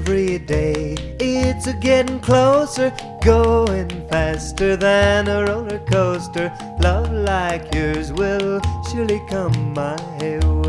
every day. It's a getting closer, going faster than a roller coaster. Love like yours will surely come my way.